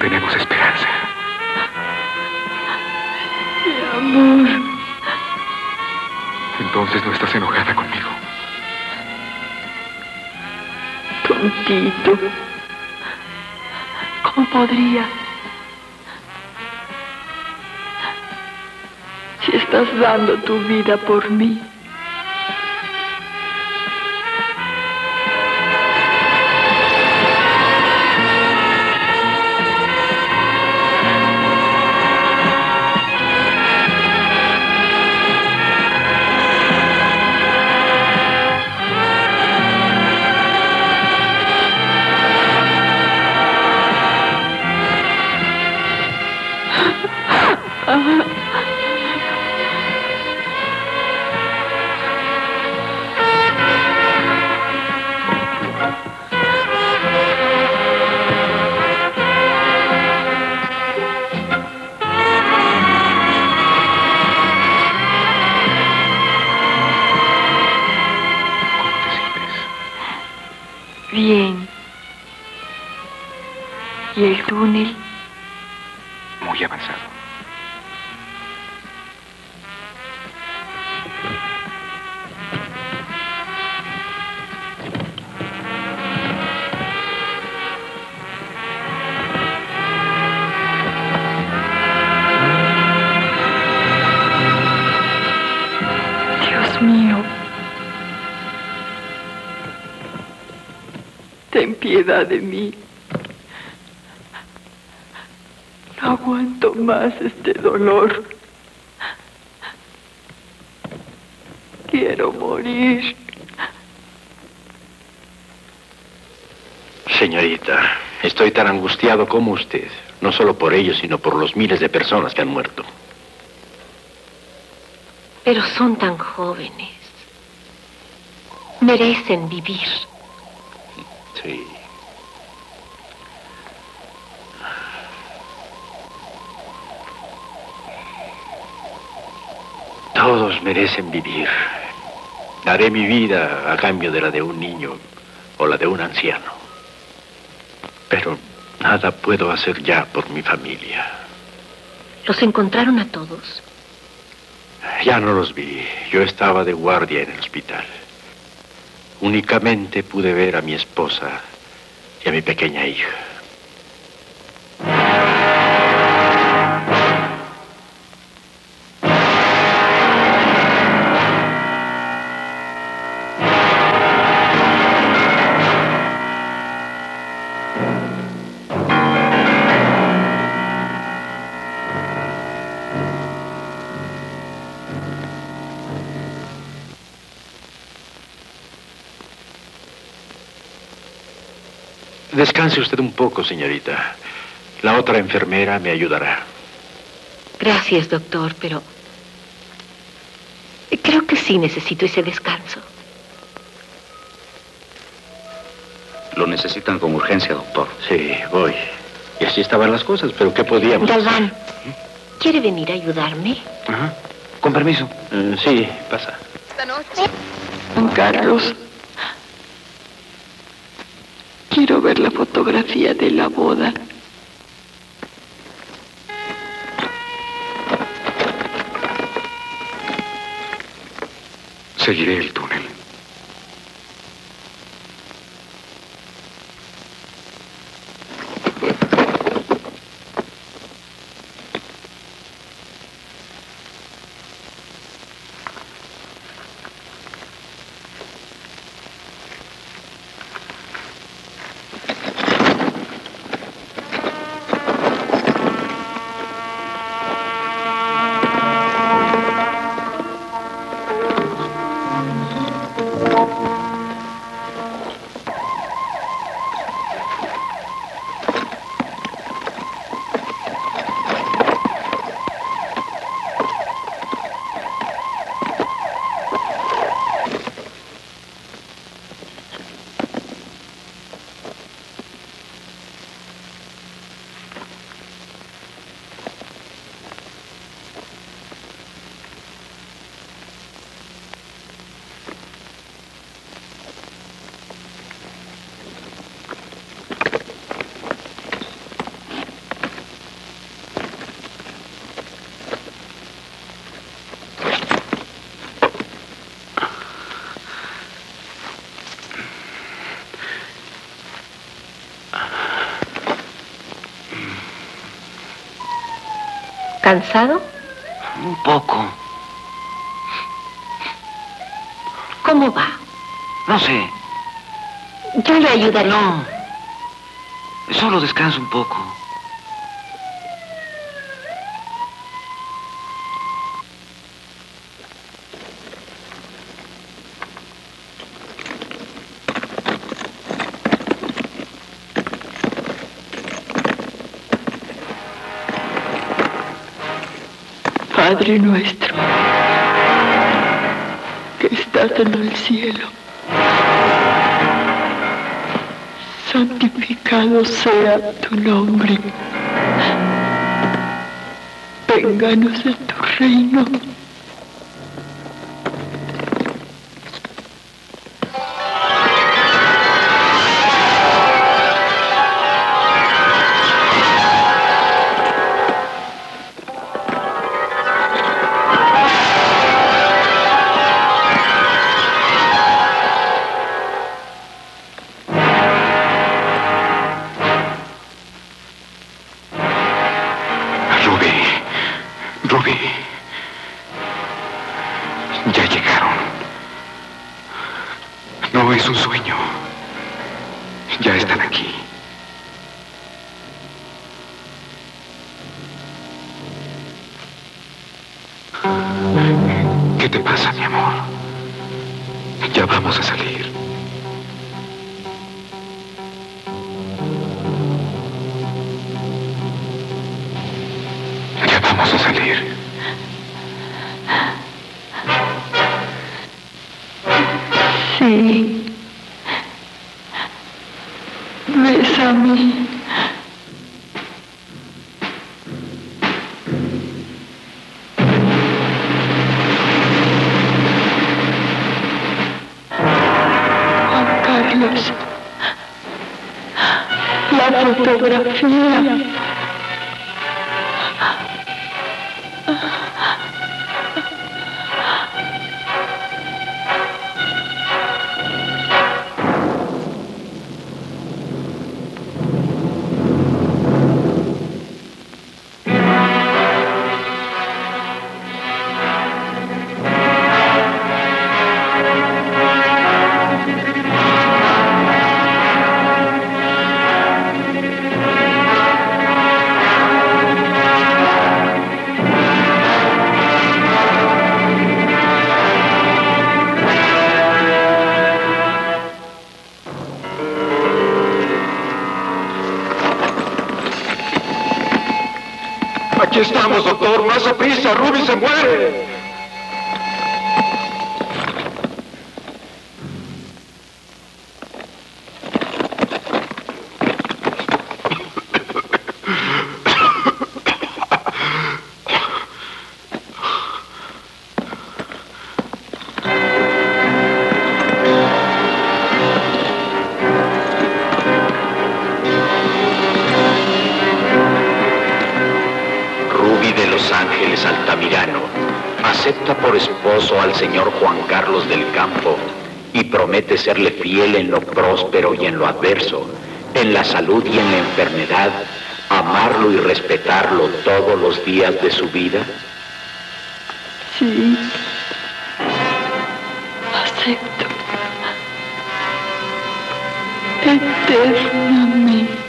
Tenemos esperanza. Mi amor. Entonces no estás enojada conmigo. Tontito. ¿Cómo podría? Si estás dando tu vida por mí. ¿Y el túnel? Muy avanzado. Dios mío. Ten piedad de mí. No aguanto más este dolor. Quiero morir. Señorita, estoy tan angustiado como usted. No solo por ellos, sino por los miles de personas que han muerto. Pero son tan jóvenes. Merecen vivir. Sí. Merecen vivir. Daré mi vida a cambio de la de un niño o la de un anciano. Pero nada puedo hacer ya por mi familia. ¿Los encontraron a todos? Ya no los vi. Yo estaba de guardia en el hospital. Únicamente pude ver a mi esposa y a mi pequeña hija. Descanse usted un poco, señorita. La otra enfermera me ayudará. Gracias, doctor, pero creo que sí necesito ese descanso. Lo necesitan con urgencia, doctor. Sí, voy. Y así estaban las cosas, pero ¿qué podíamos Galván, ¿quiere venir a ayudarme? Ajá. Con permiso. Eh, sí, pasa. Juan Carlos. Quiero ver la fotografía de la boda. Seguiré el túnel. ¿Cansado? Un poco. ¿Cómo va? No sé. Yo le ayudaré. No. Solo descanso un poco. Padre nuestro, que estás en el cielo, santificado sea tu nombre. Vénganos en tu reino. Están aquí. ¿Qué te pasa, mi amor? Ya vamos a salir. Ya vamos a salir. Sí. Bésame. Juan Carlos. La fotografía. Aquí estamos, doctor. Más a prisa. Ruby se muere. Acepta por esposo al señor Juan Carlos del Campo y promete serle fiel en lo próspero y en lo adverso, en la salud y en la enfermedad, amarlo y respetarlo todos los días de su vida. Sí. Acepto. Eternamente.